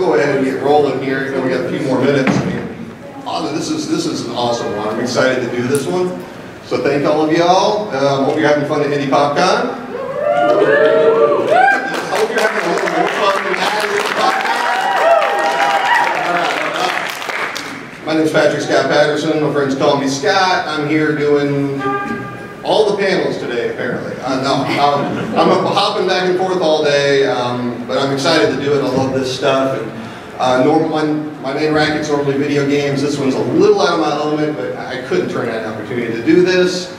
Go ahead and get rolling here, you know, we got a few more minutes. I mean, this is, this is an awesome one, I'm excited to do this one. So thank all of y'all, um, hope you're having fun at Indy PopCon. My name's Patrick Scott Patterson, my friends call me Scott, I'm here doing all the panels today, apparently. Uh, no, um, I'm hopping back and forth all day, um, but I'm excited to do it. I love this stuff. And uh, normal, my, my main racket's normally video games. This one's a little out of my element, but I couldn't turn down an opportunity to do this.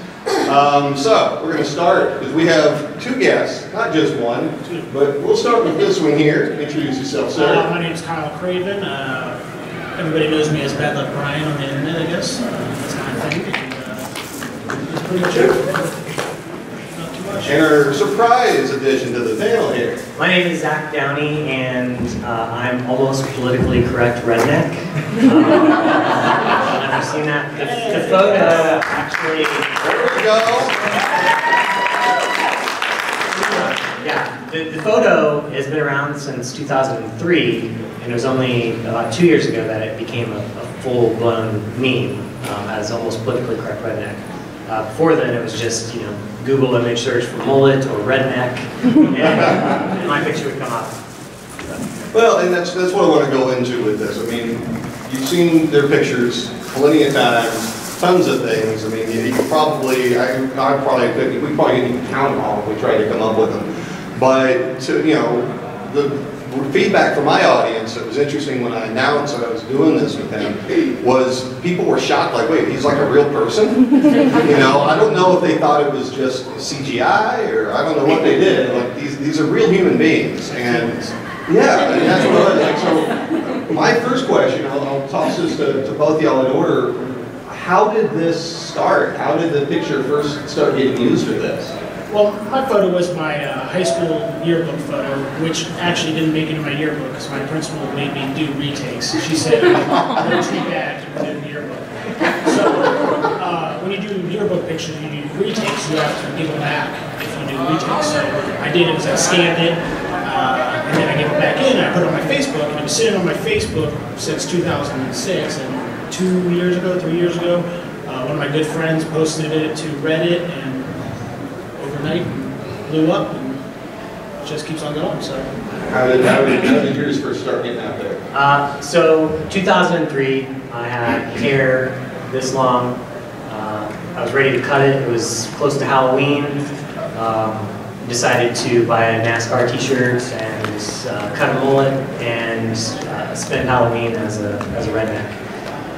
Um, so we're going to start because we have two guests, not just one, but we'll start with this one here. Introduce yourself, sir. Uh, my name is Kyle Craven. Uh, everybody knows me as Bad Luck Brian on the internet, I guess. Uh, that's my thing. And, uh, that's pretty much it. Not. And our surprise addition to the panel here. My name is Zach Downey, and uh, I'm almost politically correct redneck. Um, I've never seen that. The, the photo actually, There we go. yeah, the, the photo has been around since 2003, and it was only about two years ago that it became a, a full-blown meme um, as almost politically correct redneck. Uh, before then, it was just you know Google image search for mullet or redneck, and my picture would come up. Well, and that's, that's what I want to go into with this. I mean, you've seen their pictures plenty of times, tons of things. I mean, you you probably, I, I probably could, we probably didn't even count them all if we tried to come up with them. But to, you know, the feedback from my audience, it was interesting when I announced that I was doing this with him, was people were shocked, like, wait, he's like a real person? You know, I don't know if they thought it was just CGI, or I don't know what they did. Like, these, these are real human beings, and yeah, and that's what I like. So, my first question, I'll, I'll toss this to, to both y'all in order. How did this start? How did the picture first start getting used for this? Well, my photo was my uh, high school yearbook photo, which actually didn't make it in my yearbook because my principal made me do retakes. She said, "You're too bad to in the yearbook." So, uh, when you do yearbook pictures, you do retakes. You have to give them back if you do retakes. So, I did it was I scanned it, uh, and then I gave it back in. I put it on my Facebook, and it was sitting on my Facebook since 2006. And two years ago, three years ago, uh, one of my good friends posted it to Reddit, and overnight blew up and just keeps on going. So How did, how did, how did yours first start getting out there? Uh, so 2003, I had hair this long. Uh, I was ready to cut it. It was close to Halloween. Um, decided to buy a NASCAR T-shirt and uh, cut a mullet and uh, spend Halloween as a as a redneck.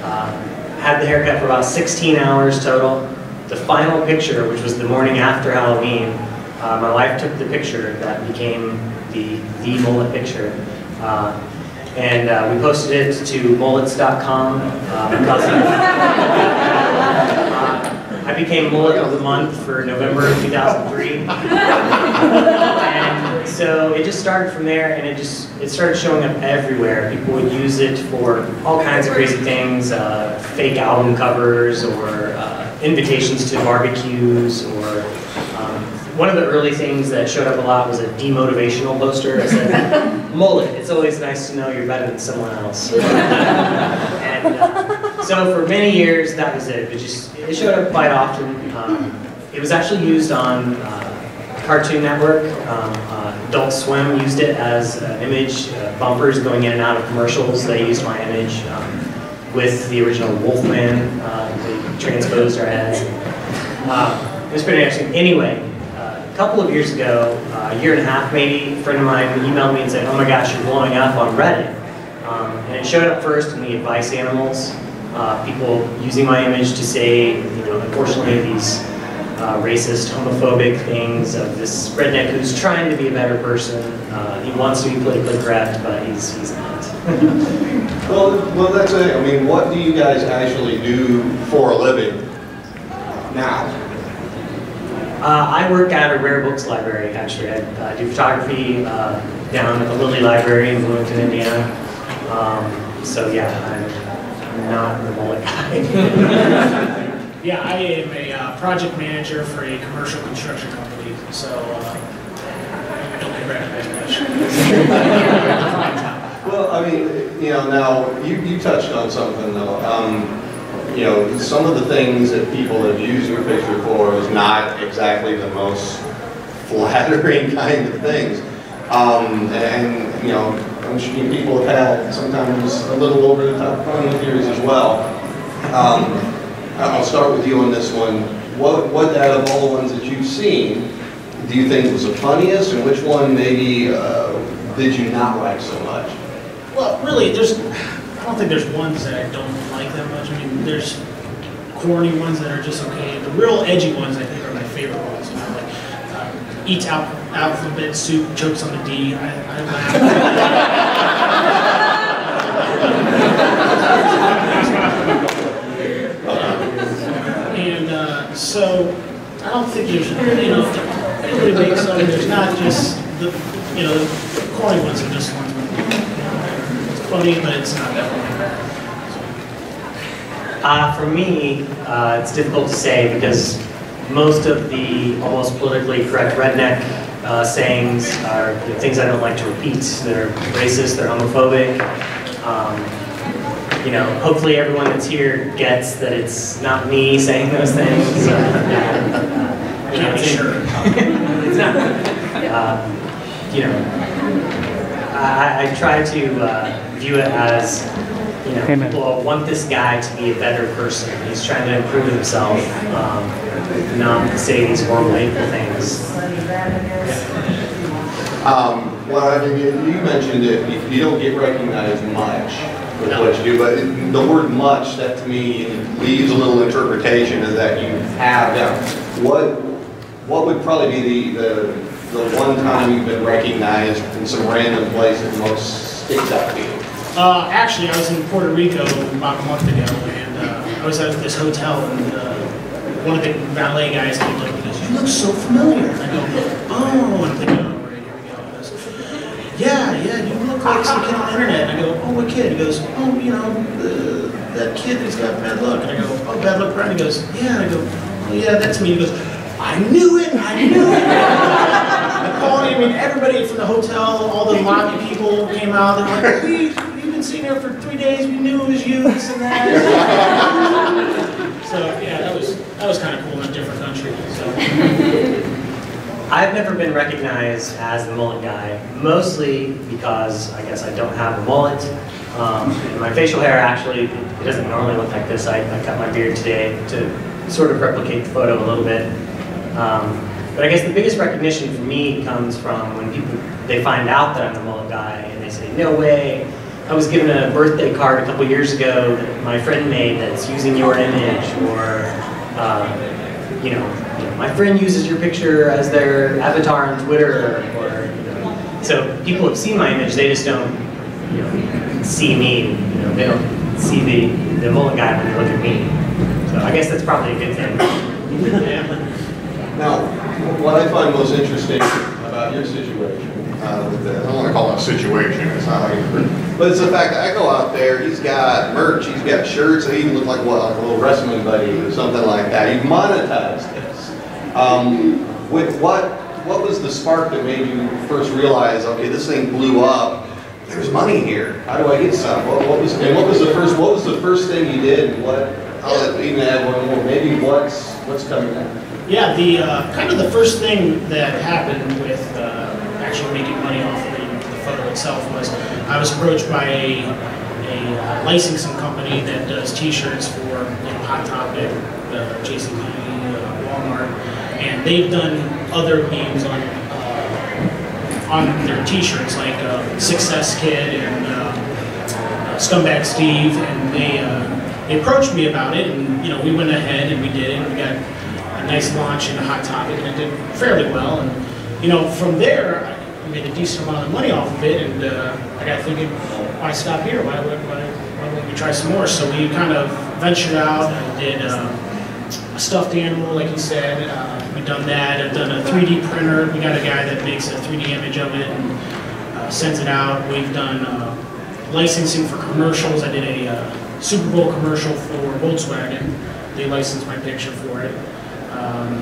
Uh, had the haircut for about 16 hours total. The final picture, which was the morning after Halloween, uh, my wife took the picture that became the the mullet picture. Uh, and uh, we posted it to mullets.com. Uh, because uh, I became mullet of the month for November of 2003. and so it just started from there, and it just it started showing up everywhere. People would use it for all kinds of crazy things, uh, fake album covers, or uh, invitations to barbecues, or um, one of the early things that showed up a lot was a demotivational poster that said, "Mullet, it's always nice to know you're better than someone else." and uh, so for many years, that was it. It just it showed up quite often. Um, it was actually used on uh, Cartoon Network. Um, uh, Adult Swim used it as an image, uh, bumpers going in and out of commercials. They used my image um, with the original Wolfman. Uh, they transposed our heads. Uh, it was pretty interesting. Anyway, uh, a couple of years ago, uh, a year and a half maybe, a friend of mine emailed me and said, "Oh my gosh, you're blowing up on Reddit." Um, and it showed up first in the advice animals, uh, people using my image to say, you know, unfortunately these uh, racist, homophobic things of this redneck who's trying to be a better person. Uh, he wants to be politically correct, but he's, he's not. Well, well, that's it. I mean, what do you guys actually do for a living now? Uh, I work at a rare books library, actually. I uh, do photography uh, down at the Lilly Library in Bloomington, Indiana. Um, so yeah, I'm, I'm not the mullet guy. yeah, I am a uh, project manager for a commercial construction company. So uh, I don't get recognized much. Well, I mean, you know, now, you, you touched on something though. Um, you know, some of the things that people have used your picture for is not exactly the most flattering kind of things. Um, and, you know, I'm sure people have had sometimes a little over the top fun with yours as well. Um, I'll start with you on this one. What, what out of all the ones that you've seen, do you think was the funniest, and which one maybe uh, did you not like so much? Well, really, there's, I don't think there's ones that I don't like that much. I mean, there's corny ones that are just okay. The real edgy ones, I think, are my favorite ones. You know, like uh, eats al- alphabet soup, chokes on the D. I, I laugh. and uh, so I don't think there's, you know, everybody makes them. There's not just the, you know, the corny ones are just ones. Funny, but it's not that funny. Uh, for me, uh, it's difficult to say because most of the almost politically correct redneck uh, sayings are the things I don't like to repeat. They're racist, they're homophobic. Um, you know, hopefully everyone that's here gets that it's not me saying those things. Uh, you know, Can't be it's- sure. it's not. Uh, you know, I, I try to uh, view it as, you know, Amen. people want this guy to be a better person. He's trying to improve himself, um, not to say these horrible, hateful things. Um, well, I mean, you you mentioned it, you- you don't get recognized much with what you do, but the word much, that to me leaves a little interpretation of that you have. Now, what, what would probably be the, the, the one time you've been recognized in some random place that most sticks out to you? Uh, actually, I was in Puerto Rico about a month ago, and uh, I was at this hotel, and uh, one of the valet guys came goes, "You look so familiar." And I go, "Oh," and I'm thinking, "Oh, right, here we go." He goes, Yeah, yeah, you look like some kid on the internet. And I go, "Oh, what kid?" He goes, "Oh, you know, that kid who's got bad luck." And I go, "Oh, bad luck, Brian." He goes, "Yeah." And I go, "Oh, yeah, that's me." He goes, "I knew it! I knew it!" I called him, and everybody from the hotel, all the lobby people came out. They're like, "We, we've been sitting here for three days. We knew it was you, this and that." so yeah, that was that was kind of cool in a different country. So I've never been recognized as the mullet guy, mostly because I guess I don't have a mullet. Um, my facial hair actually, it doesn't normally look like this. I, I cut my beard today to sort of replicate the photo a little bit. Um, but I guess the biggest recognition for me comes from when people, they find out that I'm the mullet guy and they say, no way. I was given a birthday card a couple years ago that my friend made that's using your image or, um, you know, my friend uses your picture as their avatar on Twitter, or you know, so people have seen my image, they just don't, you know, see me. You know, they don't see the the mullet guy when they look at me. So I guess that's probably a good thing. yeah. Now, what I find most interesting about your situation, uh, the, I don't want to call it a situation, it's not like, but it's the fact that I go out there, he's got merch, he's got shirts, they even look like what, like a little wrestling buddy or something like that. You've monetized this. Um, with what, what was the spark that made you first realize, okay, this thing blew up, there's money here, how do I get some? What, what was, and what was the first, what was the first thing you did, and what, I'll even add one more, maybe what's, what's coming next? Yeah, the uh, kind of the first thing that happened with uh, actually making money off of the, the photo itself was I was approached by a, a uh, licensing company that does T-shirts for you know, Hot Topic, uh, JCPenney, uh, Walmart, and they've done other memes on uh, on their T-shirts like uh, Success Kid and. Scumbag Steve, and they they approached me about it, and you know we went ahead and we did it. And we got nice launch in a hot topic, and it did fairly well. And you know from there, I made a decent amount of money off of it, and uh, I got thinking, why stop here? Why, why, why, why don't we try some more? So we kind of ventured out and did. Uh, a stuffed animal, like you said. Uh, we've done that. I've done a 3D printer. We got a guy that makes a 3D image of it and uh, sends it out. We've done uh, licensing for commercials. I did a uh, Super Bowl commercial for Volkswagen. They licensed my picture for it. Um,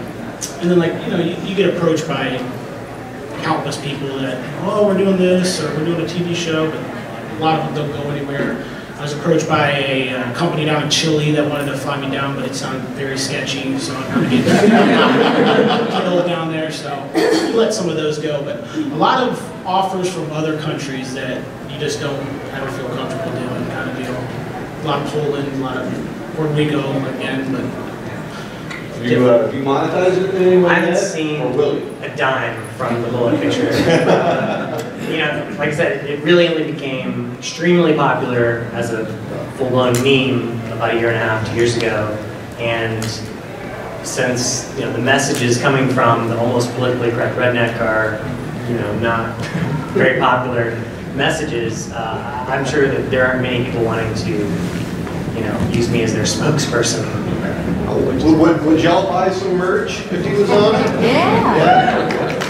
and then, like, you know, you, you get approached by countless people that, oh, we're doing this or we're doing a TV show, but a lot of them don't go anywhere. I was approached by a uh, company down in Chile that wanted to fly me down, but it sounded very sketchy, so I'm gonna get killed down there, so we let some of those go. But a lot of offers from other countries that you just don't, I don't feel comfortable doing kind of deal. A lot of Poland, a lot of Puerto Rico again, but Do you, uh, you monetize it in any way I haven't yet? seen- Or will you? a dime from the bullet picture. you know, like I said, it really only became extremely popular as a full-blown meme about a year and a half, two years ago. And since you know the messages coming from the almost politically correct redneck are, you know, not very popular messages, uh, I'm sure that there aren't many people wanting to, you know, use me as their spokesperson. Would, would, would y'all buy some merch if he was on it? Yeah. Yeah.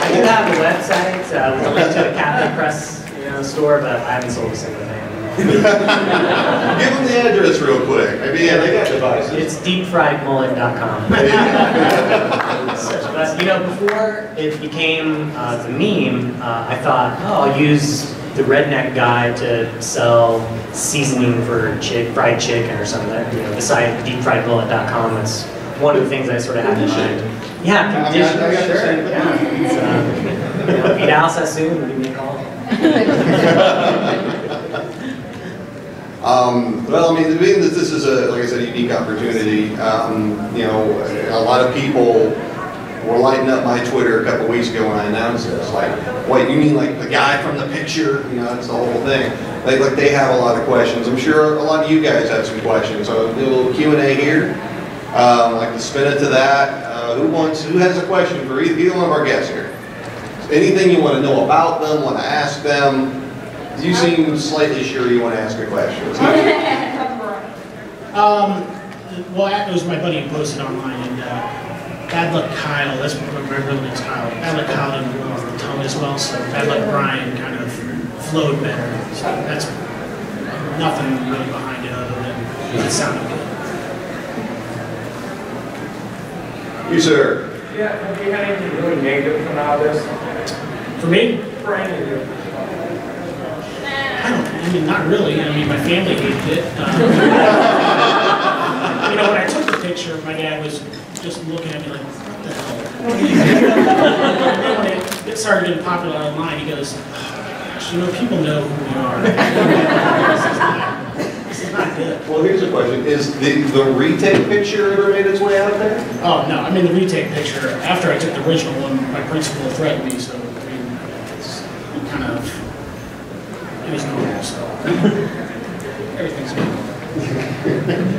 I do have a website uh, with a link to a CafePress you know, store, but I haven't sold a single thing. Give them the address real quick. I mean, yeah, they got devices. It's deepfriedmullet.com. But you know, before it became uh, the meme, uh, I thought, oh, I'll use the redneck guy to sell seasoning for chick, fried chicken or something. You know, the site deepfriedmullet.com. That's one of the things I sort of had in mind. Yeah, I mean, I- I conditioner, got the sure. same thing. Yeah, it's, uh, you know, Vidal Sassoon, give me a call. Um, well, I mean, being that this is a, like I said, a unique opportunity, um, you know, a lot of people were lighting up my Twitter a couple weeks ago when I announced this. Like, wait, you mean like the guy from the picture? You know, that's the whole thing. They, like, they have a lot of questions. I'm sure a lot of you guys have some questions. So, do a little Q and A here. Um, I'd like to spin it to that. Uh, who wants? Who has a question for either, either one of our guests here? Anything you want to know about them? Want to ask them? You seem slightly sure you want to ask a question. Um, well, that was my buddy who posted online, and uh, Bad Luck Kyle, that's my my real name's Kyle. Bad Luck Kyle didn't roll off the tongue as well, so Bad Luck Brian kind of flowed better. So that's nothing really behind it other than it sounded good. You, sir. Yeah, have you had anything really negative come out of this? For me, For any of you? I don't, I mean, not really. I mean, my family hated it. Um, you know, when I took the picture, my dad was just looking at me like, what the hell? And it, it started getting popular online, he goes, oh, gosh, you know, people know who we are. this, is not, this is not good. Well, here's a question. Is the, the retake picture ever made its way out there? Oh, no, I mean, the retake picture, after I took the original one, my principal threatened me, so, I mean, it's kind of, it was normal, so. Everything's good.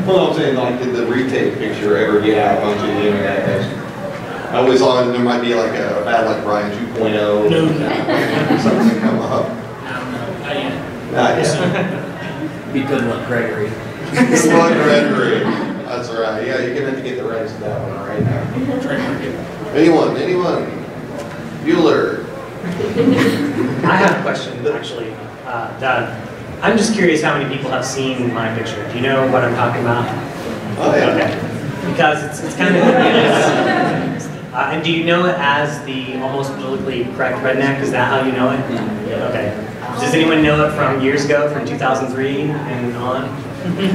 Well, I'm saying, like, did the retake picture ever get out onto the internet? I always thought there might be like a bad luck Brian 2.0. No, no. Something come up. No, no, not yet. Not We'll yet. see. Be good luck, Gregory. Good luck, Gregory. That's right. Yeah, you're gonna have to get the rights to that one right now. Try to get- Anyone, anyone? Bueller. I have a question, actually. Uh, Doug, I'm just curious how many people have seen my picture. Do you know what I'm talking about? Oh, yeah. Okay. Because it's, it's kind of. Uh, and do you know it as the almost politically correct redneck? Is that how you know it? Yeah. Okay. Does anyone know it from years ago, from 2003 and on?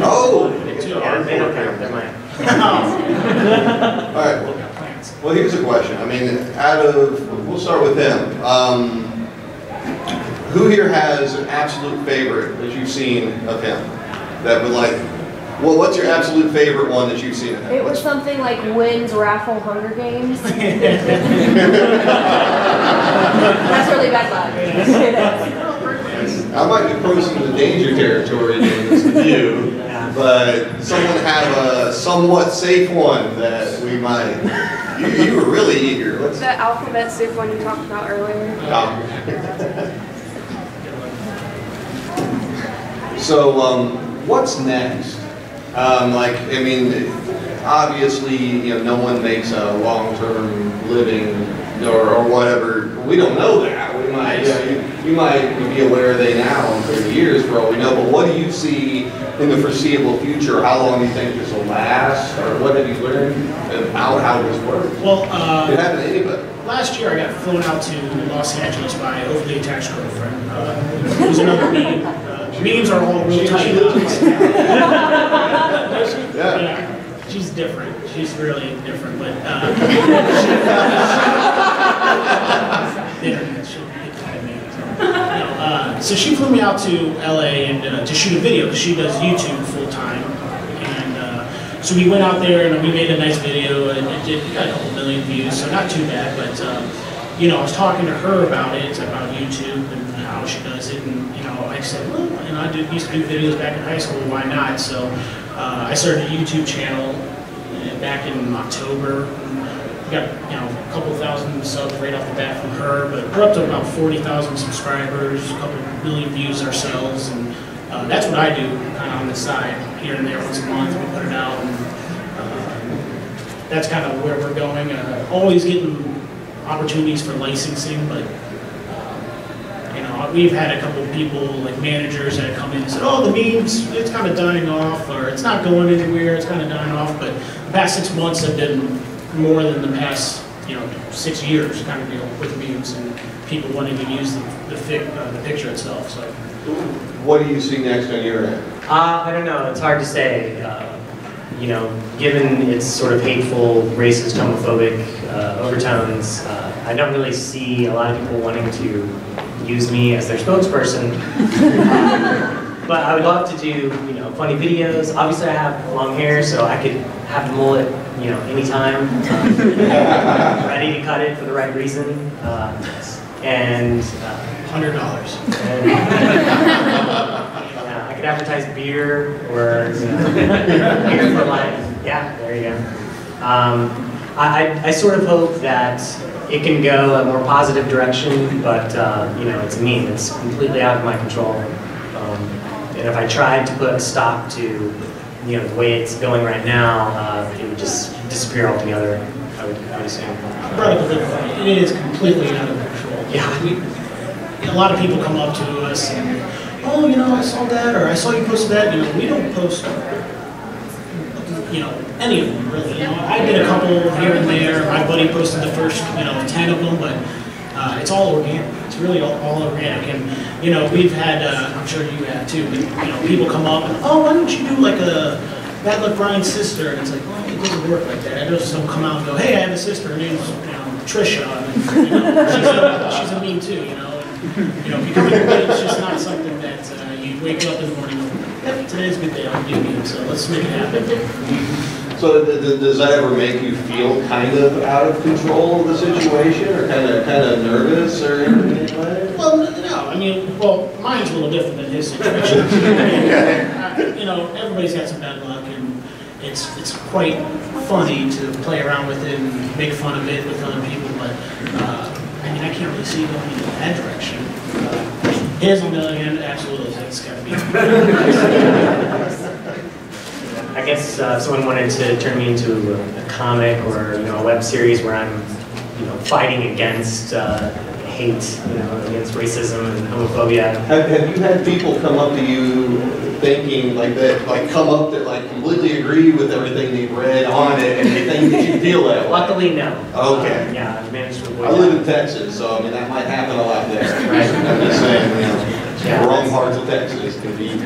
Oh. Yeah, they don't count, never mind. All right. well, Well, here's a question. I mean, out of, we'll start with him. Um, who here has an absolute favorite that you've seen of him? That would like, well, what's your absolute favorite one that you've seen of him? It was something like Wynn's Raffle Hunger Games. That's really bad luck. I might be crossing the danger territory doing this with you, but someone have a somewhat safe one that we might, you, you were really eager. Let's, The alphabet soup one you talked about earlier. um, So, um, what's next? Um, like, I mean, obviously, you know, no one makes a long-term living or, or whatever. We don't know that. We might, you know, you- you might be aware of they now in 30 years for all we know, but what do you see in the foreseeable future? How long do you think this will last, or what have you learned about how this works? Well, It uh, happened to anybody. last year I got flown out to Los Angeles by an overly attached girlfriend. Uh, It was another meme. Memes are all real tight. Yeah. Yeah, she's different. She's really different, but uh, the internet, she it kind of made. So, no, uh, so she flew me out to LA and uh, to shoot a video because she does YouTube full time, and uh, so we went out there and we made a nice video and it did got a couple million views, so not too bad. But uh, you know, I was talking to her about it, about YouTube and how she does it, and you know, I said, well, you know, I did, used to do videos back in high school, why not? So uh, I started a YouTube channel uh, back in October. Got you know a couple thousand subs right off the bat from her, but we're up to about forty thousand subscribers, a couple million views ourselves, and uh, that's what I do kind of on the side here and there once a month. We put it out, and uh, that's kind of where we're going. Uh, always getting opportunities for licensing, but we've had a couple of people, like managers that have come in and said, oh, the memes, it's kind of dying off, or it's not going anywhere, it's kind of dying off, but the past six months have been more than the past, you know, six years kind of deal with memes and people wanting to use the, the, fic, uh, the picture itself, so. What do you see next on your end? Uh, I don't know, it's hard to say. Uh, you know, given its sort of hateful, racist, homophobic uh, overtones, uh, I don't really see a lot of people wanting to use me as their spokesperson. but I would love to do, you know, funny videos. Obviously, I have long hair, so I could have the mullet, you know, anytime. Um, ready to cut it for the right reason. Uh, and uh, Hundred dollars. and, yeah, I could advertise beer or you know, beer for life. Yeah, there you go. Um, I, I, I sort of hope that it can go a more positive direction, but uh, you know, it's meme. It's completely out of my control. Um, and if I tried to put a stop to you know the way it's going right now, uh, it would just disappear altogether. I would, I would assume. brought up a good point. It is completely out of control. Yeah. We, a lot of people come up to us and, oh, you know, I saw that, or I saw you post that. You know, we don't post, you know, any of them really. You know, I did a couple here and there. My buddy posted the first, you know, ten of them, but uh, it's all organic. It's really all, all organic. And you know, we've had, uh, I'm sure you have too. But, you know, people come up and, oh, why don't you do like a Bad Luck Brian's sister? And it's like, well, it doesn't work like that. I just don't come out and go, hey, I have a sister. Her name's you know, Trisha. And, you know, she's, a, she's a meme too. You know. And, you know, becoming a meme is just not something that uh, you wake up in the morning. Yep, today's a good day. I'll do meme. So let's make it happen. So does that ever make you feel kind of out of control of the situation, or kind of, kind of nervous, or anything like that? Well, no, I mean, well, mine's a little different than his situation. Uh, You know, everybody's got some bad luck, and it's, it's quite funny to play around with it and make fun of it with other people, but, uh, I mean, I can't really see going in that direction. Uh, His, on the other hand, absolutely, it's gotta be. I guess uh, if someone wanted to turn me into a, a comic or you know a web series where I'm you know fighting against uh, hate, you know, against racism and homophobia. Have, have you had people come up to you thinking like that, like come up that like completely agree with everything they've read on it, and they think that you feel that way? Luckily, no. Okay. Uh, yeah, I've managed to avoid I live that. in Texas, so I mean, that might happen a lot there. Right. I'm just saying, you know, Yeah. the wrong parts of Texas can be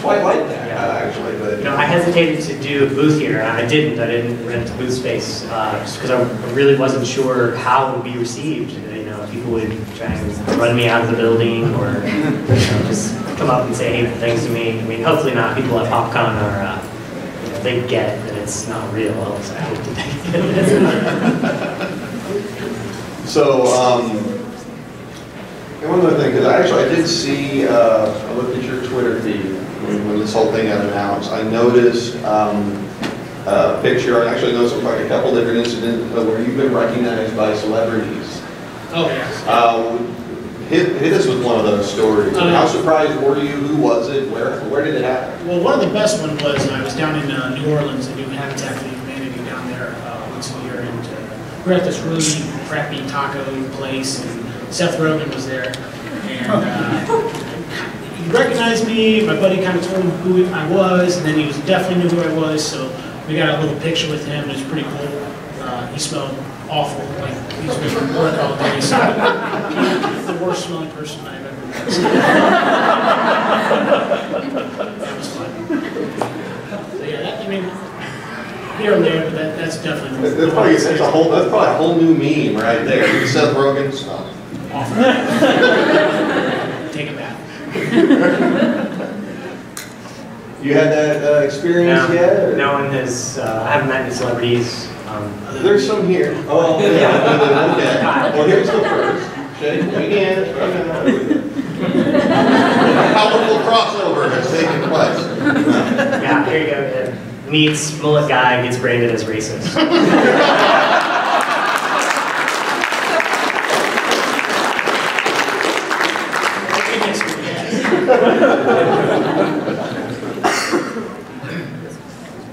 quite like that, actually, but. You know, I hesitated to do a booth here, and I didn't. I didn't rent a booth space uh, just because I really wasn't sure how it would be received. You know, people would try and run me out of the building, or you know, just come up and say hateful things to me. I mean, hopefully not. People at PopCon are, uh, you know, they get that it's not real. So I hope that they get it. So, um, and one other thing, because I actually, I did see, uh, I looked at your Twitter feed when, this whole thing got announced. I noticed, um, a picture, I actually noticed like a couple different incidents where you've been recognized by celebrities. Oh, yes. Uh, hit, hit us with one of those stories. Uh, How surprised were you? Who was it? Where, where did it happen? Well, one of the best one was I was down in uh, New Orleans and do Habitat for Humanity down there uh, once a year, and uh, we were at this really crappy taco place, and Seth Rogen was there, And uh, recognized me, my buddy kind of told him who I was, and then he was definitely knew who I was, so we got a little picture with him, it was pretty cool. Uh, He smelled awful, like he's been from work all day, so the worst smelling person I've ever met. So That was fun. So yeah, that, I mean, here and there, but that, that's definitely. That's probably, that's a whole, that's probably a whole new meme right there. Seth Rogen stuff. Awful. Take it back. You had that uh, experience No, yet? or- no one has, uh, I haven't met any celebrities. um, There's some here. Oh, yeah, okay. Well, here's the first. Shake my hand. A Powerful crossover has taken place. Yeah, here you go. uh, Meets mullet guy, gets branded as racist.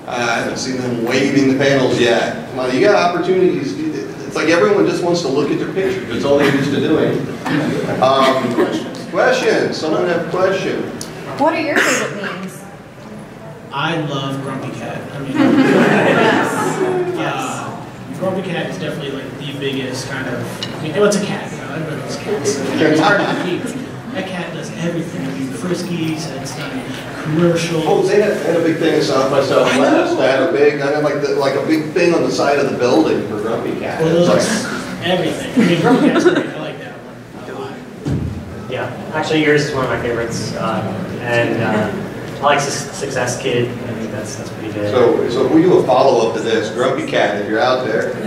I haven't seen them waving the panels yet. Come on, you got opportunities. It's like everyone just wants to look at their pictures. That's all they're used to doing. Um, Questions? Someone have a question? What are your favorite memes? I love Grumpy Cat. I mean, Yes. uh, Grumpy Cat is definitely like the biggest kind of. I mean, it's a cat. You know, everybody loves cats. So it's hard to compete. That cat does everything. I mean, friskies. It's done Oh, commercials. they had, they had a big thing in South by Southwest. They had a big, I had like, the- like a big thing on the side of the building for Grumpy Cat. Well, It's it's like, everything. I mean, Grumpy Cat's great. I like that one a lot. Yeah, actually yours is one of my favorites. uh, And uh, I like Suc- Success Kid. I think that's, that's pretty good. So, so if we do a follow-up to this, Grumpy Cat, if you're out there.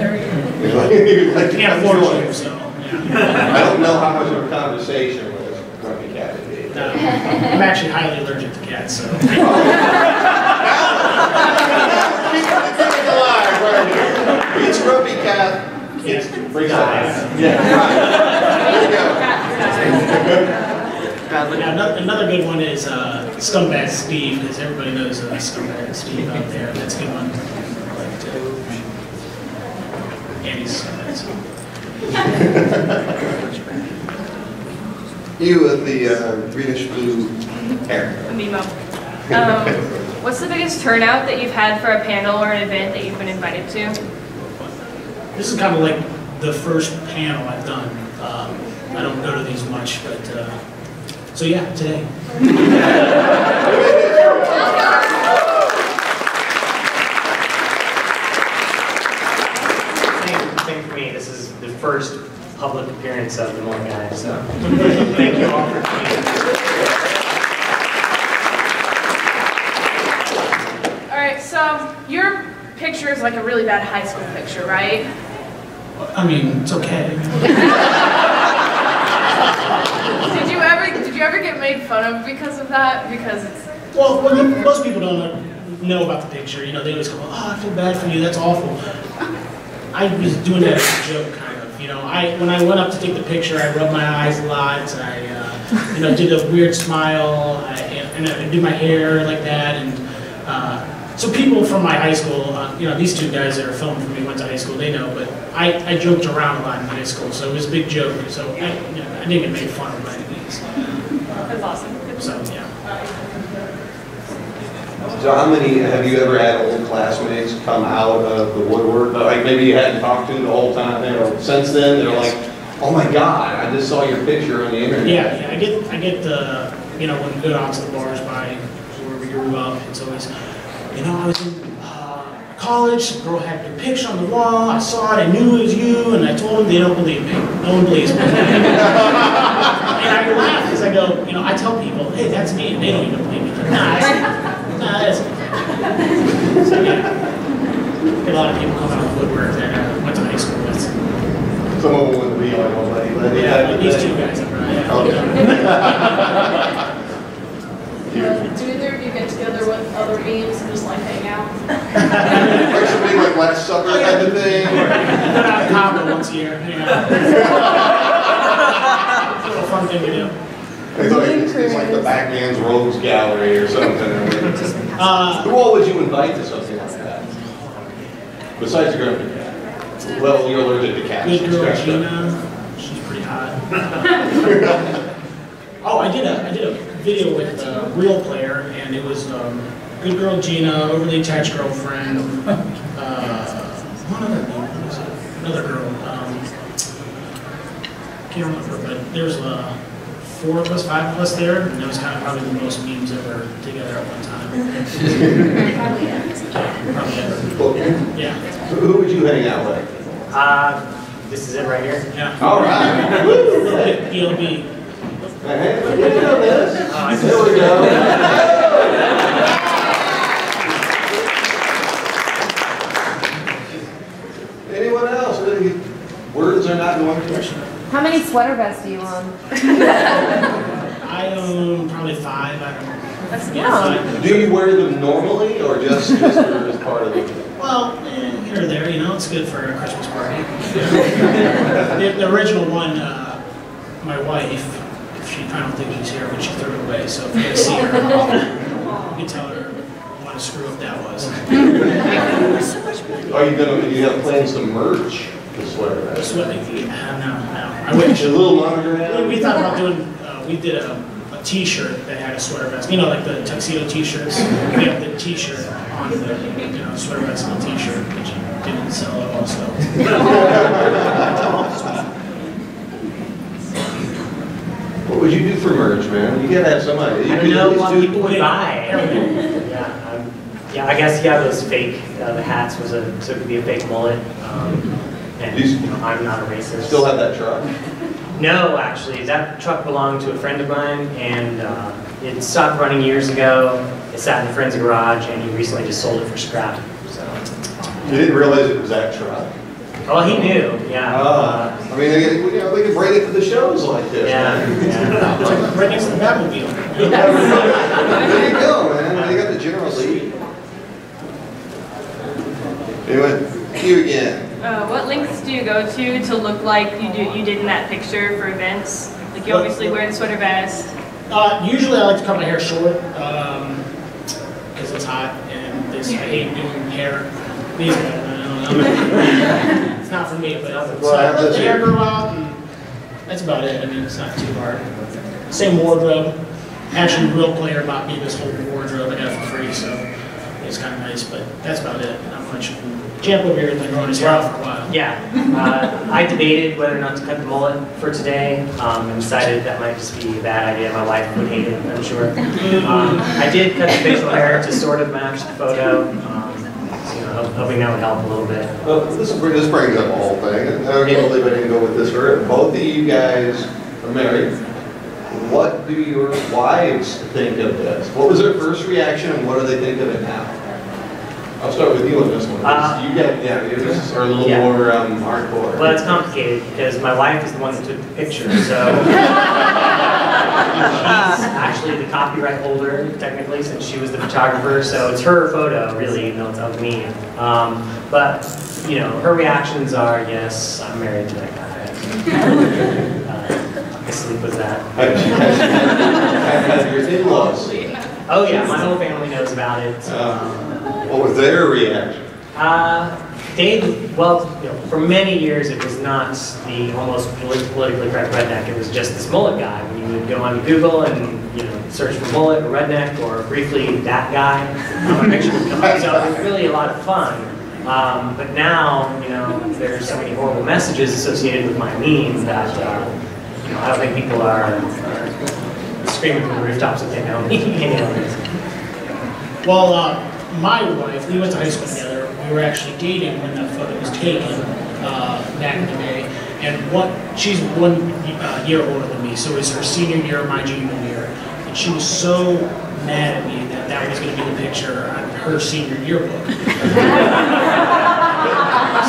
You'd like- you'd like Can't afford join. you, so yeah. I don't know how much of a conversation with Grumpy Cat would be. No, I'm actually highly allergic to cats, so. Keep it alive right here. It's Grumpy Cat. It's freaks out. Yeah, right. There you go. Yeah, ano- another good one is uh, Scumbag Steve, because everybody knows uh, Scumbag Steve out there. That's a good one. I like to- And he's scumbag. You with the uh, greenish blue hair. Mimo. Um, what's the biggest turnout that you've had for a panel or an event that you've been invited to? This is kind of like the first panel I've done. Um, I don't go to these much, but, uh, so yeah, today. Same, same for me. This is the first public appearance of the Mullet Guy, so thank you all for coming. All right, so your picture is like a really bad high school picture, right? I mean, it's okay. You ever get made fun of because of that? Because it's Well, well, most people don't know about the picture. You know, they always go, "Oh, I feel bad for you. That's awful." I was doing that as a joke, kind of. You know, I when I went up to take the picture, I rubbed my eyes a lot. I, uh, you know, did a weird smile, I, and I did my hair like that, and uh, so people from my high school, uh, you know, these two guys that are filming for me went to high school. They know, but I, I joked around a lot in high school, so it was a big joke. So I, you know, I didn't get made fun of by. That's awesome. So yeah. So how many, have you ever had old classmates come out of the woodwork, like maybe you hadn't talked to the whole time, you know, since then, they're like, oh my God, I just saw your picture on the internet. Yeah, yeah, I get, I get the, you know, when we go out to the bars by where we grew up, it's always, you know, I was in uh, college, some girl had your picture on the wall, I saw it, I knew it was you, and I told them they don't believe me. No one believes me. And I laugh because I go, you know, I tell people, hey, that's me, and they don't even believe me. Like, Nah, it's, nah, that's me. So, yeah. A lot of people come out of woodwork that uh, went to high school with. Some of them wouldn't be like, oh, buddy, buddy. Yeah, these two guys, are right. Okay. Do either of you get together with other memes and just like hang out? Like something like Last Supper type of thing. Go out to Cabo once a year, hang out. It's a fun thing to do. It's like, it's it's like the Batman's Rogues Gallery or something. Uh, Who all would you invite to something like that? Besides your Grumpy Cat? Well, you're allergic to cats. good girl Scratch. Gina, she's pretty hot. Oh, I did a, I did a video with a real player, and it was, um, good girl Gina, overly attached girlfriend, uh, one other name, was it? Another girl, um, can't remember, but there's, uh, four of us, five of us there, and that was kind of probably the most memes ever together at one time. Probably ever, Well, yeah, Who who would you hang out with? Uh, this is it right here. yeah. All right. A little bit PLB. Hey, look at this. Oh, I There we go. Anyone else? Any Words are not going to. How many sweater vests do you own? I own probably five, I don't know. That's Yeah, five. Do you wear them normally or just, just as part of the? Well, eh, here or there, you know, it's good for a Christmas party. The, the original one, uh, my wife, she, I don't think she's here, but she threw it away, so if you guys see her, you can tell her what a screw up that was. Are you gonna, you have plans to merge the sweater The vest? sweat, yeah, no, no, I wish. A little monitor We- now? We thought about doing, uh, we did a, a t-shirt that had a sweater vest, you know, like the tuxedo t-shirts. We have the t-shirt on the, you know, sweater vest on the t-shirt, which didn't sell at all, so. What would you do for merge, man? You gotta have some idea. You I don't know what people would buy. Yeah, um, yeah, I guess, yeah, those fake, uh, the hats was a, so it could be a fake mullet. um, And, These- you know, I'm not a racist. Still have that truck? No, actually, that truck belonged to a friend of mine, and uh, it stopped running years ago. It sat in a friend's garage, and he recently just sold it for scrap, so. You didn't realize it was that truck? Oh, he knew, yeah. Ah, I mean, they could, you know, they could bring it to the shows like this. Yeah, man. yeah. It's like right next to the Batmobile. There you go, man. They got the General Lee. Anyway, you again. Uh, what lengths do you go to to look like you do you did in that picture for events? Like you obviously wear the sweater vest. Uh, usually I like to cut my hair short, um, cause it's hot and this, I hate doing hair. These, I don't know. It's not for me, but it's, Well, I have uh, the hair here. grew out and that's about it. I mean, it's not too hard. Same wardrobe. Actually, Real Player bought me this whole wardrobe I got for free, so it's kinda nice, but that's about it. Not much. Champ over here has been growing his hair out for a while. Yeah, uh, I debated whether or not to cut the mullet for today, um, and decided that might just be a bad idea. My wife would hate it, I'm sure. Um, I did cut the facial hair to sort of match the photo, um, so, you know, hoping that would help a little bit. Well, this, br- this brings up a whole thing. I can't believe I didn't go with this route. Both of you guys are married. What do your wives think of this? What was their first reaction and what do they think of it now? I'll start with you on this one. Uh, You got, yeah, yours are a little Yeah. more um, hardcore. Well, it's complicated because my wife is the one that took the picture, so. She's actually the copyright holder technically since she was the photographer, so it's her photo really, even though it's of me. Um, but, you know, her reactions are, yes, I'm married to that guy. Uh, I sleep with that. Have have your in-laws? Oh yeah, my whole family knows about it. Um, What was their reaction? Uh, Dave, well, you know, for many years it was not the almost polit- politically correct redneck. It was just this mullet guy. When you would go on Google and you know search for mullet or redneck or briefly that guy, um, a picture would come up. So it was really a lot of fun. Um, but now, you know, there's so many horrible messages associated with my meme that uh, you know I don't think people are, are screaming from the rooftops that they know me. Well, uh, my wife, we went to high school together. We were actually dating when that photo was taken uh, back in the day. And what she's one uh, year older than me, so it was her senior year, my junior year. And she was so mad at me that that was going to be the picture on her senior yearbook.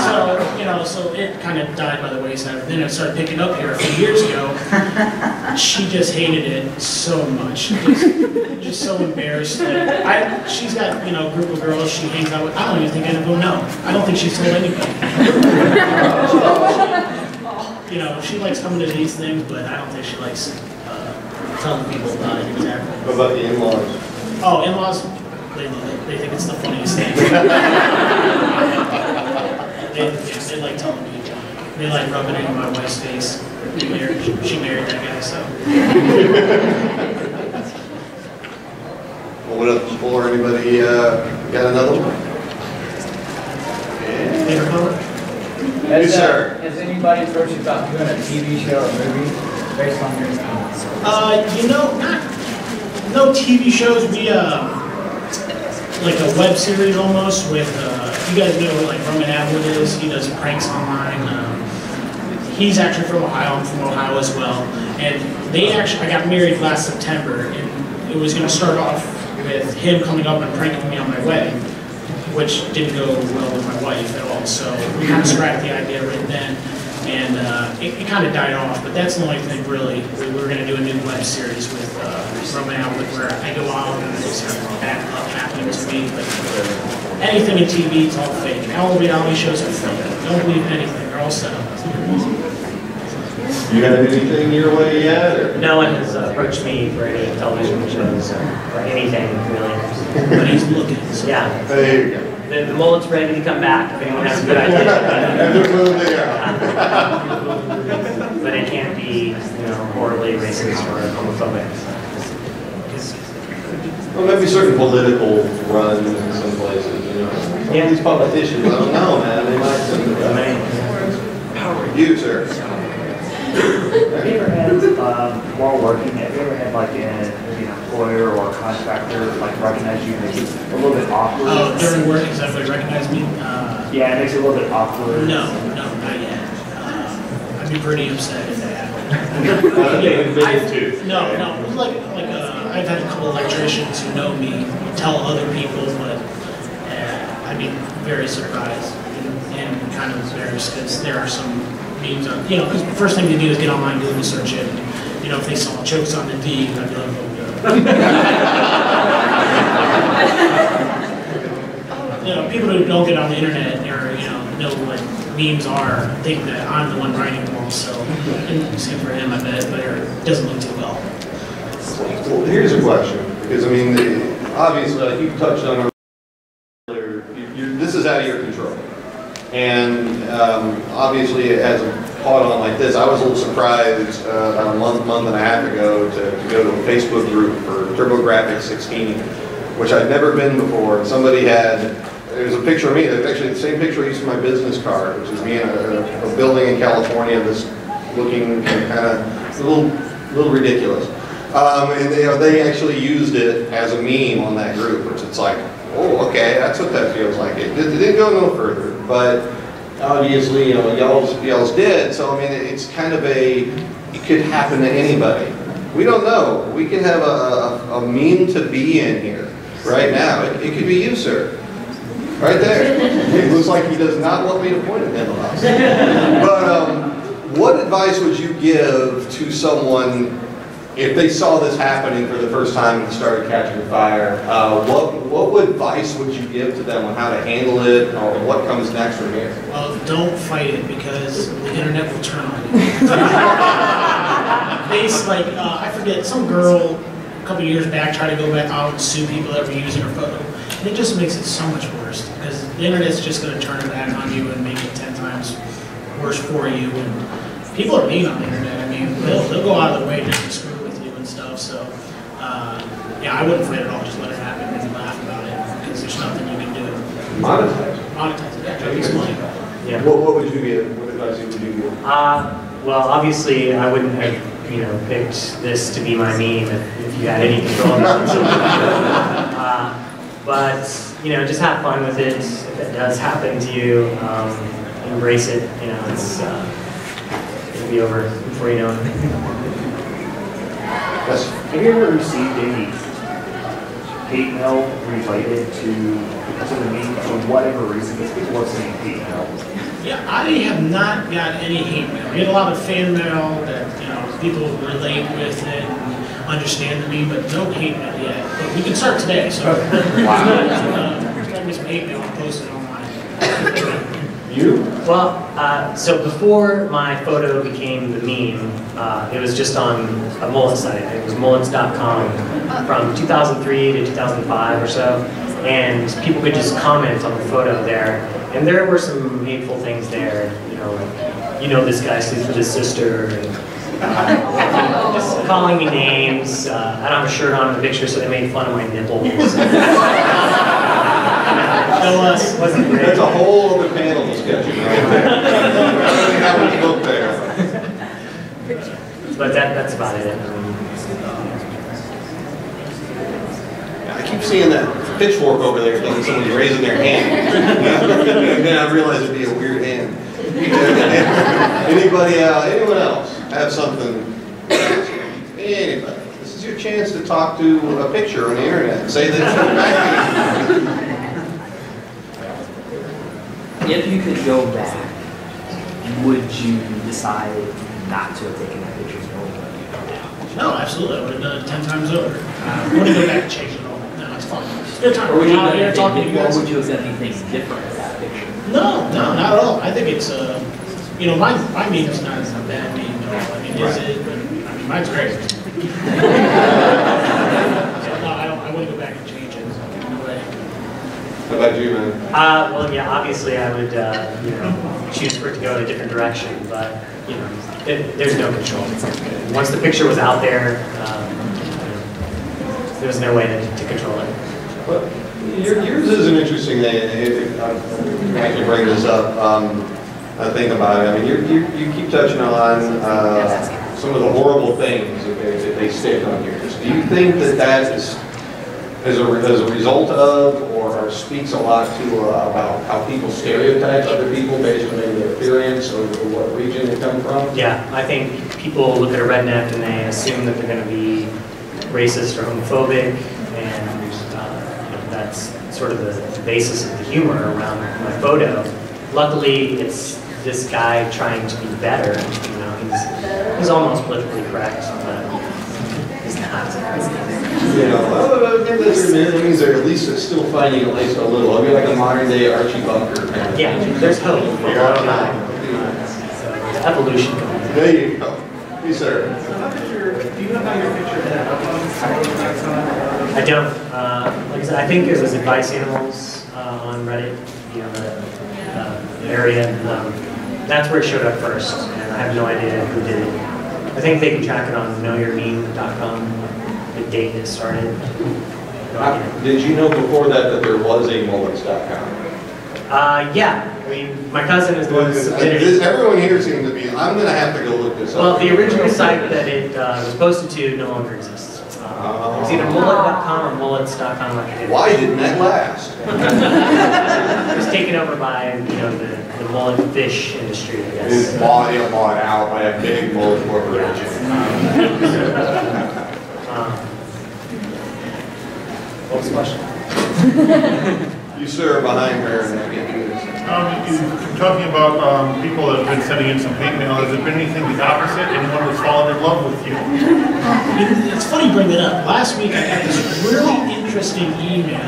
so you so it kind of died by the wayside. Then it started picking up here a few years ago. She just hated it so much. Just, just so embarrassed. Like, I, she's got, you know, a group of girls she hangs out with. I don't even think any of them know. I don't think she's told anybody. you know, she likes coming to these things, but I don't think she likes uh, telling people about it exactly. What about the in-laws? Oh, in-laws, they love it. They think it's the funniest thing. they, yeah, they like telling me. they like rubbing it in my wife's face. She married, she married that guy, so. Hold it up to the floor, anybody, uh, got another one? Yeah. Favorite color? Has, Yes, uh, sir. Has anybody approached you about doing a TV show or movie based on your name? Uh, you know, not, no TV shows, we, uh, like a web series almost with, uh, you guys know like Roman Atwood is, he does pranks online. Um, He's actually from Ohio, I'm from Ohio as well. And they actually, I got married last September and it was gonna start off with him coming up and pranking me on my wedding, which didn't go well with my wife at all. So we kind of scrapped the idea right then. And uh, it, it kind of died off, but that's the only thing really. We were going to do a new web series with uh, Roman Atwood where I go out and I just have bad luck happening to me. But anything in TV, it's all fake. And all reality shows are fake. Don't believe anything. They're all set up. You got anything your way yet, or? No one has approached me for any television shows or or anything really. But he's looking. So. Yeah, There you go. The, the mullet's ready to come back if anyone has a good idea. And they're moving. But it can't be, you know, horribly racist or homophobic. Well, maybe certain political runs in some places, you know. Some of Yeah. these politicians, I don't know, man, they might send it I out. mean, You, sir. Have you ever had, um, while working, have you ever had like an, maybe an employer or a contractor like recognize you, make it a little bit awkward? Oh, during work, does everybody recognize me? Uh, Yeah, it makes it a little bit awkward. no, no, not yet. Uh, I'd be pretty upset if that happened. I've- No, no, like, like, uh, I've had a couple electricians who know me tell other people, but, uh, I'd be very surprised and- and kind of embarrassed, because there are some on, you know, because the first thing you do is get online, Google search it, and, you know, if they saw jokes on the D, I'd be like, oh. You know, people who don't get on the internet or, you know, know what memes are, think that I'm the one writing them all, so, and same for him, I bet, but it doesn't look too well. Well, here's a question, because I mean, the- obviously, like you touched on earlier, this is out of your control. And um, obviously, as a caught on like this, I was a little surprised uh, about a month, month and a half ago to to go to a Facebook group for TurboGrafx 16, which I'd never been before. And somebody had, there's a picture of me, actually the same picture I used for my business card, which is me in a a building in California, this looking kind of, a little, little ridiculous. Um, and they, they actually used it as a meme on that group, which it's like, oh, okay, that's what that feels like. It, it didn't go no further, but obviously, you know, y'all's, y'all's did, so I mean, it's kind of a, it could happen to anybody. We don't know. We could have a, a, a meme to be in here right now. It, it could be you, sir. Right there. It looks like he does not want me to point at him But um, what advice would you give to someone if they saw this happening for the first time and started catching fire? Uh, what what advice would you give to them on how to handle it or what comes next from here? Well, don't fight it because the internet will turn on you. Face like, uh, I forget, some girl a couple years back tried to go back out and sue people that were using her photo. And it just makes it so much worse because the internet's just going to turn it back on you and make it 10 times worse for you. And people are mean on the internet. I mean, they'll, they'll go out of their way just to screw with you and stuff. So, uh, yeah, I wouldn't fight it at all. Just let it happen and laugh about it because there's nothing you can do. Monetize. Monetize it. Yeah, try to make some money. yeah. What, what would you give? What advice would you give? Uh, well, obviously, I wouldn't have, you know, picked this to be my meme if, if you had any control uh, but, you know, just have fun with it. If it does happen to you, um, embrace it. You know, it's, uh, it'll be over before you know it. Have you ever received any hate mail related to, to the meme for whatever reason? Because people love saying hate mail. Yeah, I have not got any hate mail. I get a lot of fan mail that, you know, people relate with it and understand the meme, but no hate mail yet. But we can start today, so. Uh, Send me some hate mail and post it online. You? Well, uh, so before my photo became the meme, uh, it was just on a mullet site. It was mullets.com from 2003 to 2005 or so. And people could just comment on the photo there. And there were some hateful things there, you know, like you know this guy sleeps with his sister, and uh, just calling me names. Uh, I don't have a shirt on in the picture, so they made fun of my nipples. Show us. Wasn't great. That's a whole other panel discussion right there. Would you look there? But that, that's about it. I keep seeing that pitchfork over there, thinking someone's raising their hand. And then I realize it'd be a weird hand. Anybody, uh, anyone else have something? Anybody? This is your chance to talk to a picture on the internet. Say that you're back. If you could go back, would you decide not to have taken that picture? No, absolutely, I would have done it ten times over. I wouldn't go back and change it all. No, it's fine. It's good time. Or would you We're have done talking to you guys. would you have done anything different with that picture? No, no, not at all. I think it's, uh, you know, my, my meme is not a bad meme at all. I mean, is it? But, I mean, mine's great. So, no, I don't, I wouldn't go back and change it. No way. How about you, man? Uh, well, yeah, obviously I would, uh, you know, choose for it to go in a different direction, but, you know, it, there's no control. Once the picture was out there, um, there was no way to, to control it. Well, your- Yours is an interesting thing, it- I can bring this up, um, I think about it, I mean, you, you, you keep touching on, uh, some of the horrible things that they, that they stick on yours. Do you think that that is, as a, as a result of, or speaks a lot to, uh, about how people stereotype other people based on maybe their appearance or or what region they come from? Yeah, I think people look at a redneck and they assume that they're gonna be racist or homophobic, and, uh, you know, that's sort of the basis of the humor around my photo. Luckily, it's this guy trying to be better, you know, he's, he's almost politically correct. You know, well, give this a minute, means they're still fighting at least a little, I mean, like a modern day Archie Bunker kind of. Yeah, there's hope long time. So, it's evolution. There you go. Yes, sir. Do you know how your picture on? I don't, uh, like I said, I think it was advice animals uh, on Reddit, you know, the uh, area, and um, that's where it showed up first, and I have no idea who did it. I think they can track it on knowyourmeme.com, date it started. Did you know before that that there was a mullets.com? Uh, yeah, I mean, my cousin is the one who submitted it. Everyone here seems to be, I'm gonna have to go look this up. Well, the original site that it uh, was posted to no longer exists. Uh, It's either mullet.com or mullets.com. Why didn't that last? It was taken over by, you know, the, the mullet fish industry, I It's guess. bought, it bought out by a big mullet corporation. Um, What was the question? You sir behind her and I can't do this. Um, you- talking about, um, people that have been sending in some hate mail, has there been anything the opposite? Anyone that's fallen in love with you? It's funny you bring that up. Last week I got this really interesting email,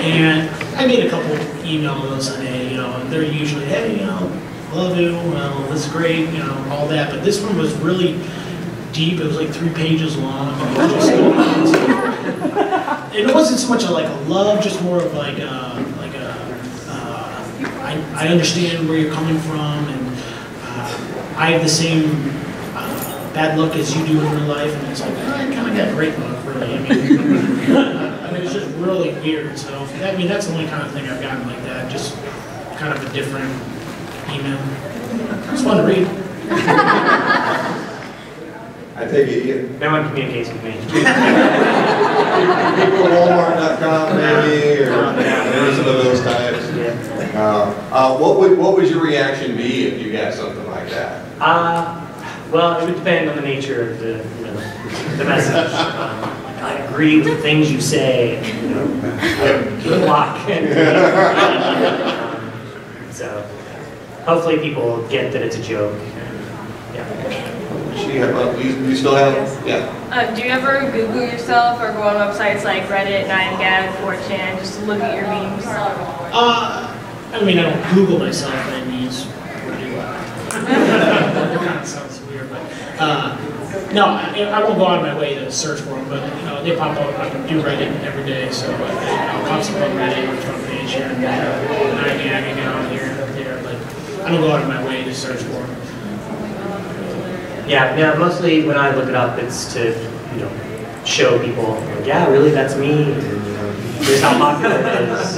and I made a couple emails and they, you know, they're usually, hey, you know, love you, well, this is great, you know, all that. But this one was really deep. It was like three pages long. it wasn't so much a, like a love, just more of like a, like a, uh, I, I understand where you're coming from, and uh, I have the same uh, bad luck as you do in real life, and it's like, "Oh, I kind of got great luck, really. I mean, I mean, it's just really weird. So, I mean, that's the only kind of thing I've gotten like that, just kind of a different email. It's fun to read. I take it, you, No one communicates with me. people at Walmart.com maybe, or maybe some of those types. Yeah. Uh, uh, what would, what would your reaction be if you got something like that? Uh, well, it would depend on the nature of the, you know, the message. Um, I agree with the things you say, you know, I block. Um, So, hopefully people get that it's a joke. and, Yeah. She, uh, you, you still have, yeah. Uh, do you ever Google yourself or go on websites like Reddit, 9gag, 4chan, just to look at your memes? Uh, I mean, I don't Google myself by any means. That kind of sounds weird, but, uh, no, I, I won't go out of my way to search for them, but, you know, they pop up, I do Reddit every day, so, uh, you know, pops up on Reddit, on front page here and there, and I gagging out here and there, but, I don't go out of my way to search for them. Yeah, no, mostly when I look it up, it's to, you know, show people, like, yeah, really, that's me. and, you know, Here's how popular it is.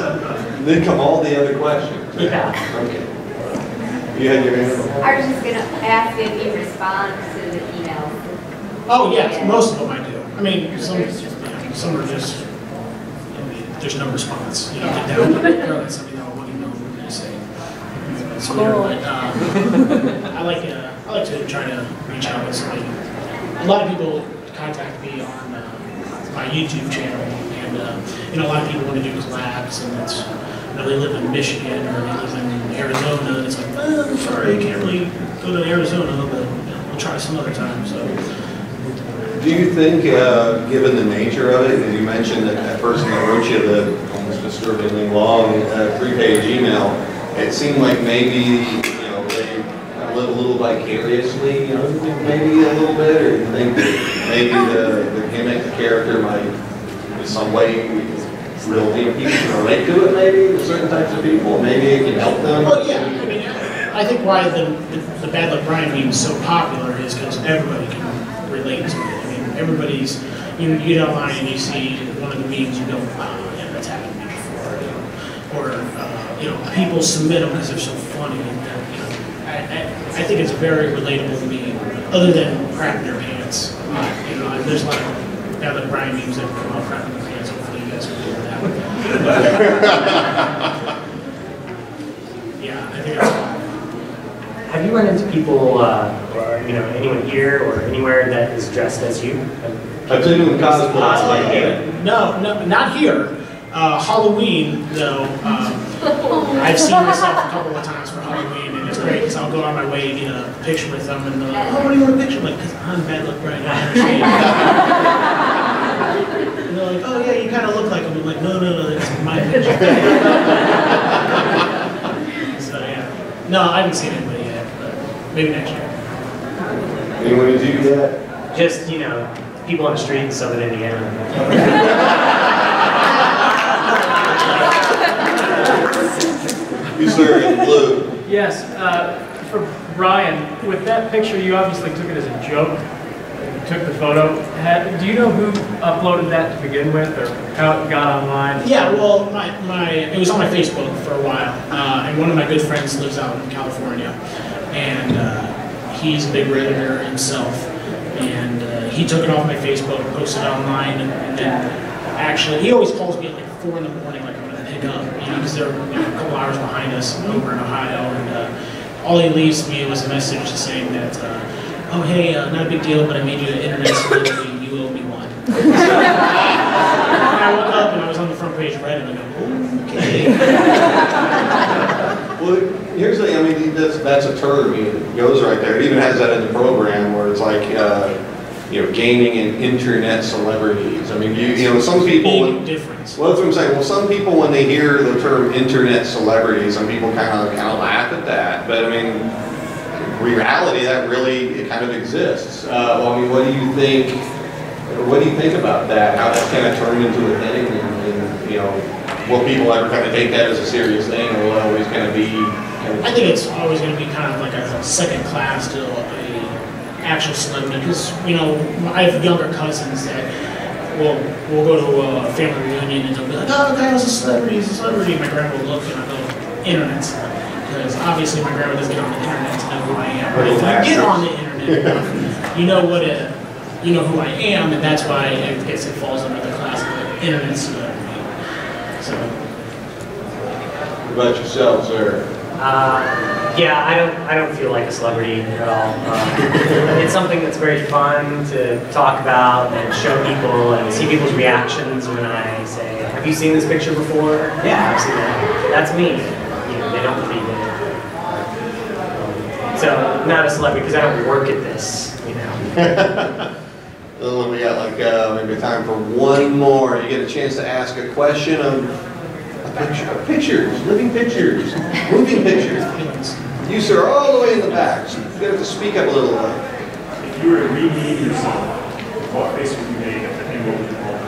Then come all the other questions. Yeah. Okay. You had your hand? I was just gonna ask if you respond to the emails. Oh, yeah, most of them I do. I mean, some, you know, some are just, I mean, there's no response. You know, get down, girl, that's something, oh, what do you know, what do you say? It's weird, but, uh, I like, uh, I like to try to reach out with somebody. A lot of people contact me on, uh, my YouTube channel, and, uh, you know, a lot of people want to do collabs, and it's, you know, they live in Michigan, or they live in Arizona, and it's like, well, I'm sorry, I can't really go to Arizona, but, you know, we'll try some other time, so. Do you think, uh, given the nature of it, as you mentioned that that person that wrote you the almost disturbingly long uh, three-page email, it seemed like maybe, you know, they live a little vicariously, you know, maybe a little bit, or you think maybe the the gimmick, character might, in some way, real people can relate to it maybe, to certain types of people, maybe it can help them? Well, yeah, I mean, I think why the, the- Bad Luck Brian meme is so popular is because everybody can relate to it. I mean, everybody's, you, you get online and you see one of the memes, you go, wow, yeah, that's happened to me before. you know. Or, uh, you know, people submit them because they're so funny and, you know, I, I, I think it's very relatable to me, other than crapping their pants. Uh, You know, there's a lot of Bad Luck Brian memes that come out crapping their pants, hopefully you guys can deal with that one. Yeah, I think that's. Have you run into people, uh, or, you know, anyone here or anywhere that is dressed as you? I've been doing cosplay. Cosplay, yeah. No, no, not here. Uh, Halloween, though, um, I've seen myself a couple of times for Halloween, and it's great because I'll go on my way to get a picture with them, and they're like, "Oh, what do you want a picture?" I'm like, "Cause I'm bad luck right now. and they're like, "Oh yeah, you kind of look like him." I'm like, "No, no, no, that's my picture." so yeah, no, I haven't seen anybody yet, but maybe next year. Anyone did do that? Just, you know, people on the street in southern Indiana. You sir in blue. Yes, uh, for Brian, with that picture, you obviously took it as a joke. You took the photo. Do you know who uploaded that to begin with, or how it got online? Yeah, well, my, my, it was on my Facebook for a while, uh, and one of my good friends lives out in California, and uh, he's a big Redditor himself, and uh, he took it off my Facebook, posted it online, and, and then actually, he always calls me at like four in the morning, like I'm gonna pick up, you know, because they're you know, a couple hours behind us over in Ohio, and uh, all he leaves me was a message saying that, uh, oh hey, uh, not a big deal, but I made you an internet celebrity, you owe me one. And I woke up and I was on the front page of Reddit, and I go, okay. Well, here's the I mean, that's, that's a term, I mean, it goes right there, it even has that in the program where it's like, uh, you know, gaming and internet celebrities. I mean, you, you know, some people. Big difference. Well, that's what I'm saying. Well, some people, when they hear the term internet celebrity, some people kind of kind of laugh at that. But I mean, reality, that really it kind of exists. Uh, well, I mean, what do you think? What do you think about that? How that kind of turned into a thing, and, and you know, will people ever kind of take that as a serious thing, or will it always kind of be? Kind of, I think it's always going to be kind of like a second class to actual celebrity because you know I have younger cousins that will will go to a family reunion and they'll be like, oh, that was a celebrity, he's a celebrity. And my grandma will look and I go, internet celebrity. Because obviously my grandma doesn't get on the internet to know who I am. But if you get on the internet, you know what a, you know who I am, and that's why I guess it falls under the class of internet celebrity. So. what about yourself, sir? Uh, yeah, I don't, I don't feel like a celebrity at all. Uh, it's something that's very fun to talk about and show people and see people's reactions when I say, "Have you seen this picture before?" Yeah, I've seen that. That's me. You know, they don't believe it. So, not a celebrity because I don't work at this. You know. Well, we got like uh, maybe time for one more. You get a chance to ask a question of a picture, pictures, living pictures, moving pictures. You sir, are all the way in the back. So you have to speak up a little. Uh, If you were to rename yourself, what face would you make and what would you call it?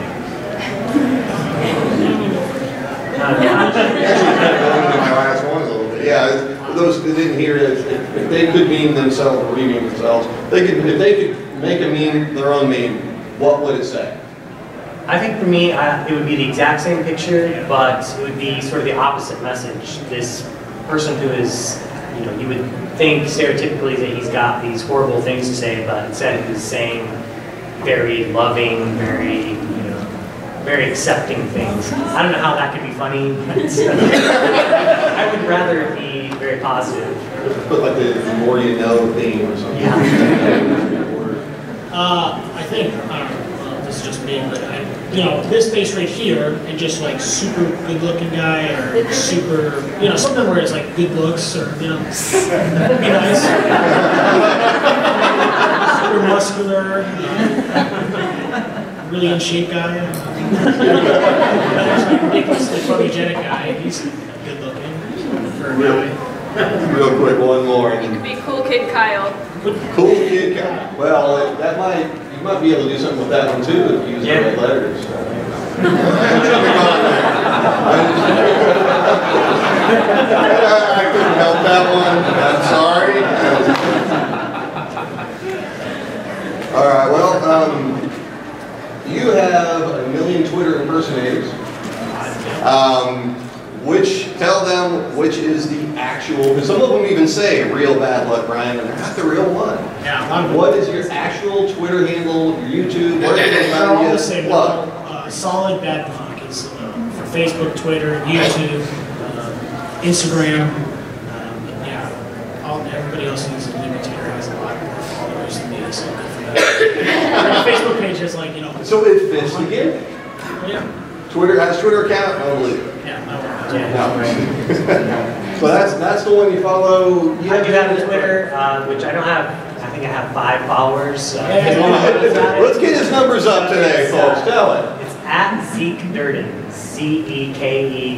Of going into my last one a little bit. Yeah, those those that didn't hear it, if if they could meme themselves or rememe themselves, they could, if they could make a meme, their own meme, what would it say? I think for me, I, it would be the exact same picture, but it would be sort of the opposite message. This person who is, you know, you would think stereotypically that he's got these horrible things to say, but instead he's saying very loving, very, you know, very accepting things. I don't know how that could be funny, but I would rather be very positive. Put like the the more you know theme or something. Yeah. Uh, I think, I don't know, uh, this is just me, but I, you know, this face right here, and just like super good looking guy, or super, you know, something where it's like good looks, or, you know, that'd be nice. Super muscular, uh, really in shape guy. There's like ridiculously photogenic guy, he's good looking for a guy. Real quick, one more. You could be cool kid Kyle. Cool kid guy. Well, that might, you might be able to do something with that one too, if you use the right letters. I couldn't help that one, I'm sorry. All right, well, um, you have a million Twitter impersonators. Um, which, tell them which is the actual, because some of them even say real bad luck, Brian, and they're not the real one. Yeah, a lot of What is your actual Twitter handle, your YouTube, where can they They're all find the you? same. Plug. Uh, solid bad luck is uh, for Facebook, Twitter, YouTube, uh, Instagram. Um, yeah, all, everybody else uses Limitator has a lot more followers than me, so good for that. Our Facebook page has like you know. So it fits the gift. Yeah. Twitter, has a Twitter account, I don't believe it. Yeah. No, No. So that's, that's the one you follow. You I do have a Twitter, uh, which I don't have, I think I have five followers. uh, Let's get his numbers up today, It's, uh, folks, tell it. It's at Zeke Durden,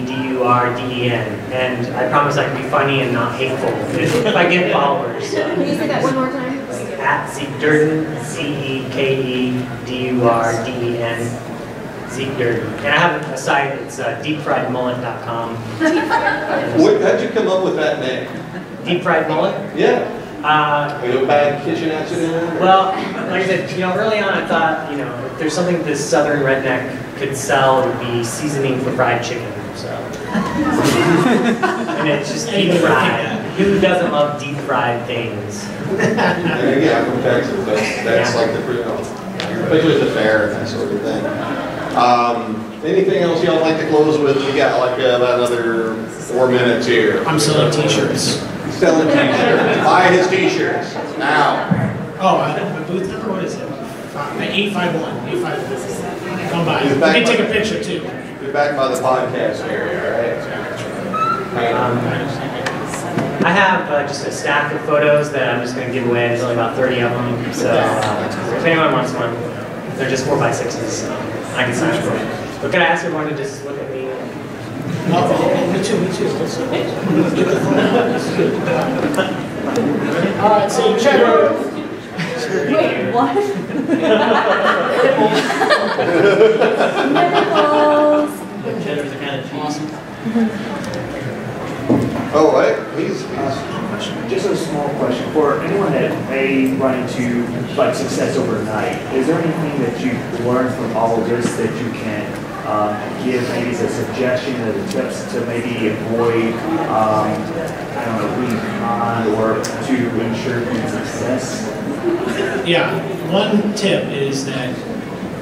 C-E-K-E-D-U-R-D-E-N. And I promise I can be funny and not hateful if if I get followers. Can you say that one more time? At Zeke Durden, E C-E-K-E-D-U-R-D-E-N. Zeke Durden. And I have a site, it's uh, deepfriedmullet.com. What, how'd you come up with that name? Deep fried mullet? Yeah. Uh, Are you a bad kitchen accident? or- Well, like I said, you know, early on I thought, you know, there's something this southern redneck could sell, would be seasoning for fried chicken, so. And it's just deep fried. Who doesn't love deep fried things? Yeah, yeah, I'm from Texas, that's, that's like the, you know, especially at the fair and that sort of thing. Um, anything else y'all like to close with? We got like uh, about another four minutes here. I'm selling t-shirts. Selling t-shirts. Buy his t-shirts now. Oh, I my booth number, what is it? Eight five one, eight five one. Come by. He's You back can take by- a picture too. You're back by the podcast area, all right? Um, I have uh, just a stack of photos that I'm just going to give away. There's only about 30 of them. So uh, if anyone wants one, they're just 4 by 6s so I can sign for them. But can I ask everyone to just look at me? Oh, oh, oh, me too, me too. Let's All right, so check it. Wait, what? Nipples. Cheddar's are kind of awesome. Oh, wait, he's, Just a small question, for anyone that may run into like success overnight, is there anything that you've learned from all of this that you can um, give maybe as a suggestion or the tips to maybe avoid, um, I don't know, being con or to ensure your success? Yeah, one tip is that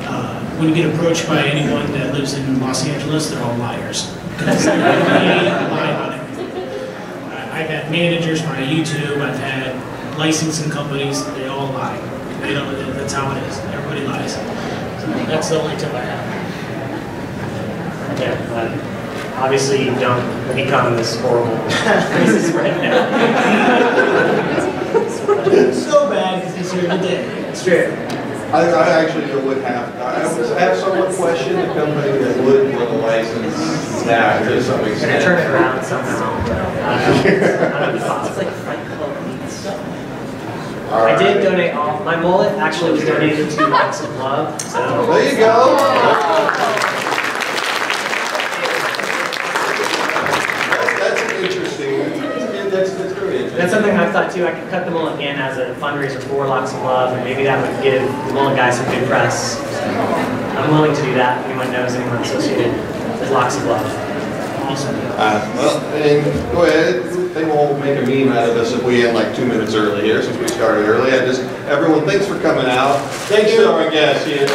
uh, when you get approached by anyone that lives in Los Angeles, they're all liars. They lie about everything. I- I've had managers on YouTube, I've had licensing companies, they all lie. They don't, that's how it is, everybody lies. So that's the only tip I have. Yeah, but obviously you don't become this horrible racist redneck. It's so bad because he's here today. It's true. I, I actually would have, I would have someone question the company that would want to license that to some We're gonna extent. turn it around somehow. Uh, I don't know. I don't know if it's possible. All I did right. donate all, my mullet actually was donated to Locks of Love, so. There you go. That's, that's interesting. That's, that's, that's want to, I could cut the mullet again as a fundraiser for Locks of Love, and maybe that would give the mullet guys some good press. So I'm willing to do that. If anyone knows anyone associated with Locks of Love. Awesome. Uh, Well, and go ahead, they won't make a meme out of us if we end like two minutes early here, since we started early. I just, everyone, thanks for coming out. Thanks to our guests here.